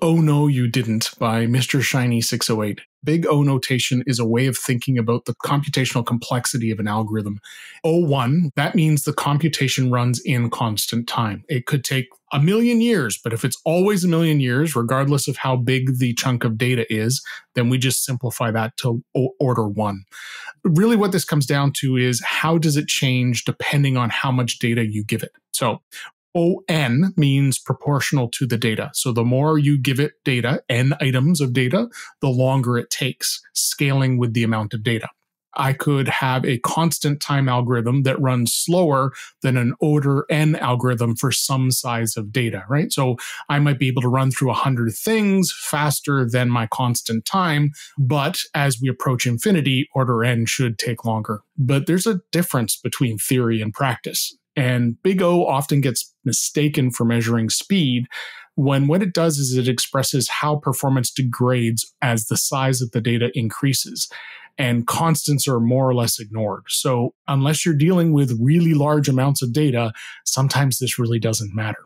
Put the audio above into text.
Oh No You Didn't by Mr. Shiny 608. Big O notation is a way of thinking about the computational complexity of an algorithm. O1, that means the computation runs in constant time. It could take a million years, but if it's always a million years, regardless of how big the chunk of data is, then we just simplify that to order one. Really, what this comes down to is how does it change depending on how much data you give it? So ON means proportional to the data. So the more you give it data, N items of data, the longer it takes, scaling with the amount of data. I could have a constant time algorithm that runs slower than an order n algorithm for some size of data, right? So I might be able to run through 100 things faster than my constant time, but as we approach infinity, order n should take longer. But there's a difference between theory and practice. And big O often gets mistaken for measuring speed when what it does is it expresses how performance degrades as the size of the data increases. And constants are more or less ignored. So, unless you're dealing with really large amounts of data, sometimes this really doesn't matter.